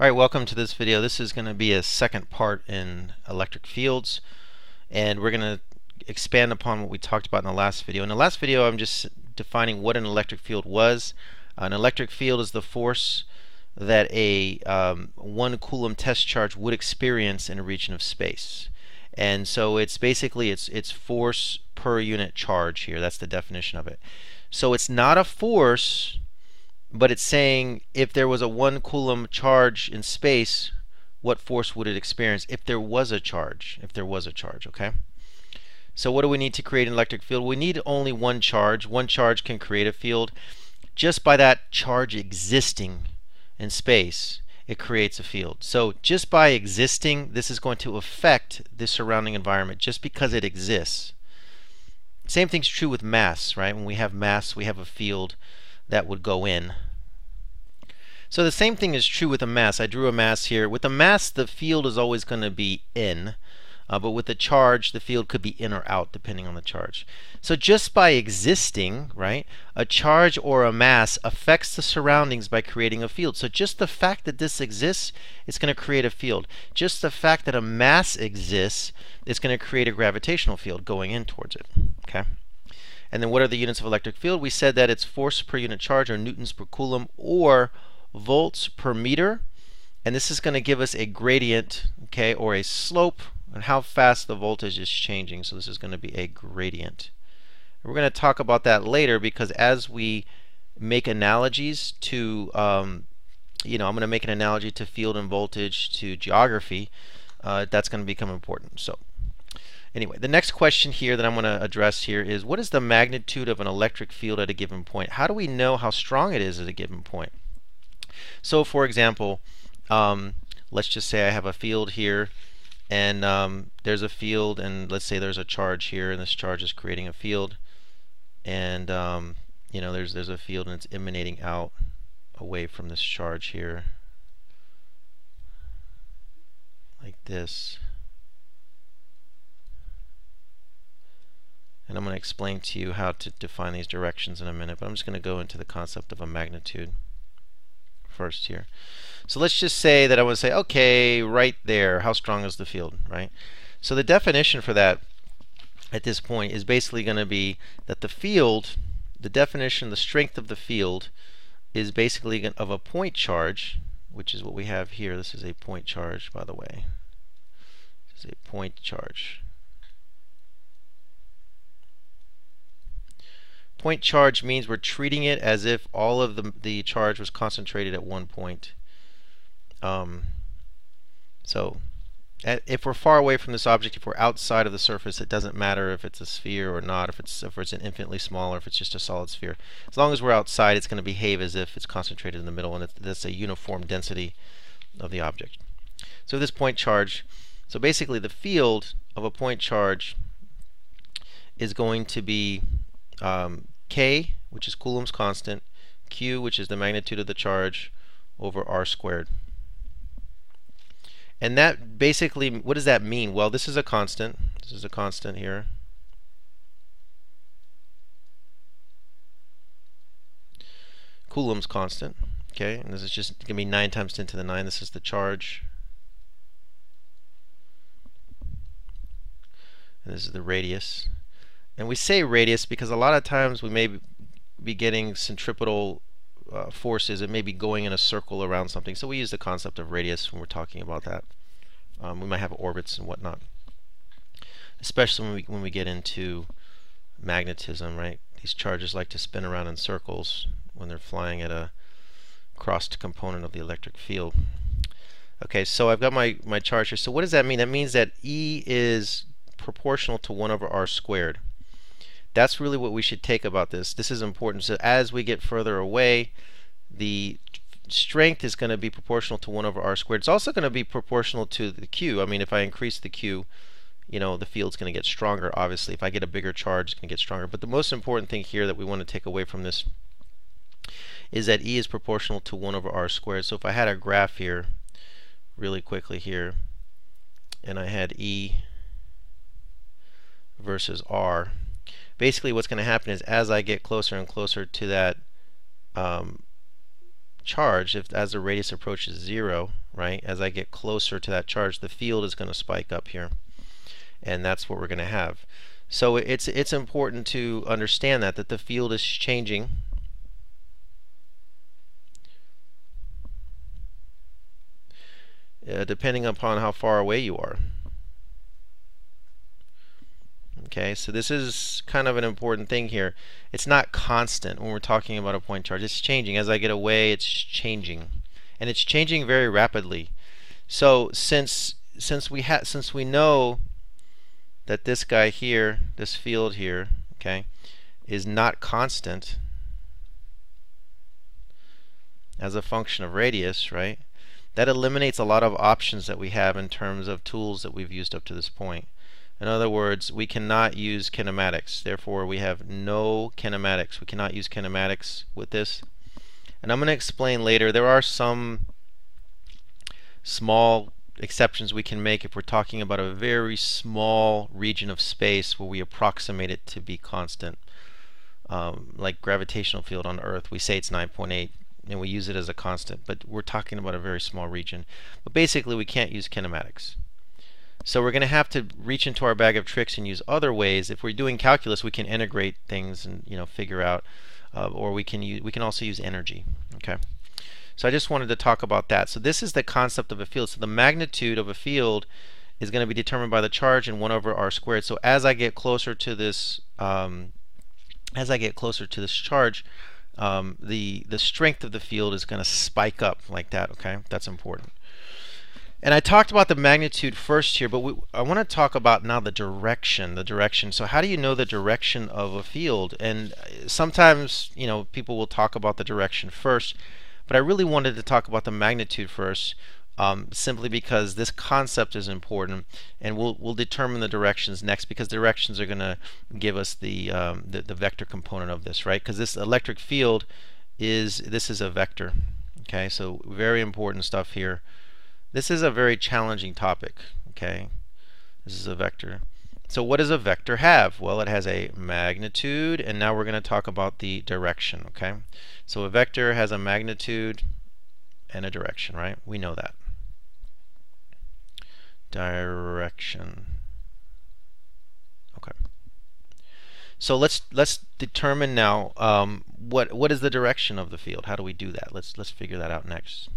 Alright, welcome to this video. This is going to be a second part in electric fields and we're going to expand upon what we talked about in the last video. In the last video I'm just defining what an electric field was. An electric field is the force that a um, one coulomb test charge would experience in a region of space. And so it's basically it's it's force per unit charge here. That's the definition of it. So it's not a force but it's saying if there was a one coulomb charge in space, what force would it experience if there was a charge? If there was a charge, okay? So what do we need to create an electric field? We need only one charge. One charge can create a field. Just by that charge existing in space, it creates a field. So just by existing, this is going to affect the surrounding environment just because it exists. Same thing's true with mass, right? When we have mass, we have a field that would go in. So the same thing is true with a mass. I drew a mass here. With a mass, the field is always going to be in. Uh, but with a charge, the field could be in or out depending on the charge. So just by existing, right, a charge or a mass affects the surroundings by creating a field. So just the fact that this exists, it's going to create a field. Just the fact that a mass exists, it's going to create a gravitational field going in towards it. Okay. And then what are the units of electric field? We said that it's force per unit charge or newtons per coulomb or volts per meter. And this is going to give us a gradient, okay, or a slope and how fast the voltage is changing. So this is going to be a gradient. we're going to talk about that later because as we make analogies to, um, you know, I'm going to make an analogy to field and voltage to geography. Uh, that's going to become important. So Anyway, the next question here that I'm going to address here is what is the magnitude of an electric field at a given point? How do we know how strong it is at a given point? So for example, um, let's just say I have a field here and um, there's a field and let's say there's a charge here and this charge is creating a field and um, you know there's there's a field and it's emanating out away from this charge here like this and I'm going to explain to you how to define these directions in a minute but I'm just going to go into the concept of a magnitude first here. So let's just say that I would say okay right there how strong is the field? Right? So the definition for that at this point is basically going to be that the field the definition the strength of the field is basically of a point charge which is what we have here. This is a point charge by the way. This is a point charge Point charge means we're treating it as if all of the, the charge was concentrated at one point. Um, so if we're far away from this object, if we're outside of the surface, it doesn't matter if it's a sphere or not, if it's if it's an infinitely small or if it's just a solid sphere. As long as we're outside, it's going to behave as if it's concentrated in the middle, and that's a uniform density of the object. So this point charge, so basically the field of a point charge is going to be um, k, which is Coulomb's constant, q, which is the magnitude of the charge, over r squared. And that basically, what does that mean? Well, this is a constant. This is a constant here. Coulomb's constant. Okay, and this is just going to be 9 times 10 to the 9. This is the charge. And this is the radius. And we say radius because a lot of times we may be getting centripetal uh, forces. It may be going in a circle around something. So we use the concept of radius when we're talking about that. Um, we might have orbits and whatnot. Especially when we, when we get into magnetism, right? These charges like to spin around in circles when they're flying at a crossed component of the electric field. Okay, so I've got my, my charge here. So what does that mean? That means that E is proportional to 1 over r squared. That's really what we should take about this. This is important. So as we get further away, the strength is going to be proportional to 1 over r squared. It's also going to be proportional to the q. I mean, if I increase the q, you know, the field's going to get stronger, obviously. If I get a bigger charge, it's going to get stronger. But the most important thing here that we want to take away from this is that E is proportional to 1 over r squared. So if I had a graph here, really quickly here, and I had E versus R, basically what's going to happen is as I get closer and closer to that um, charge, if as the radius approaches zero, right, as I get closer to that charge, the field is going to spike up here. And that's what we're going to have. So it's it's important to understand that that the field is changing uh, depending upon how far away you are. Okay, so this is kind of an important thing here. It's not constant when we're talking about a point charge. It's changing. As I get away, it's changing. And it's changing very rapidly. So since since we ha since we know that this guy here, this field here, okay, is not constant as a function of radius, right? That eliminates a lot of options that we have in terms of tools that we've used up to this point. In other words, we cannot use kinematics. Therefore, we have no kinematics. We cannot use kinematics with this. And I'm going to explain later. There are some small exceptions we can make if we're talking about a very small region of space where we approximate it to be constant. Um, like gravitational field on Earth, we say it's 9.8 and we use it as a constant, but we're talking about a very small region. But basically, we can't use kinematics. So we're going to have to reach into our bag of tricks and use other ways. If we're doing calculus, we can integrate things and you know figure out, uh, or we can use we can also use energy. Okay. So I just wanted to talk about that. So this is the concept of a field. So the magnitude of a field is going to be determined by the charge and 1 over r squared. So as I get closer to this, um, as I get closer to this charge, um, the the strength of the field is going to spike up like that. Okay, that's important. And I talked about the magnitude first here, but we, I want to talk about now the direction. The direction. So how do you know the direction of a field? And uh, sometimes, you know, people will talk about the direction first, but I really wanted to talk about the magnitude first, um, simply because this concept is important, and we'll we'll determine the directions next because directions are going to give us the, um, the the vector component of this, right? Because this electric field is this is a vector. Okay, so very important stuff here. This is a very challenging topic, okay? This is a vector. So what does a vector have? Well, it has a magnitude, and now we're going to talk about the direction, okay? So a vector has a magnitude and a direction, right? We know that. Direction. Okay. So let's let's determine now um, what what is the direction of the field. How do we do that? Let's let's figure that out next.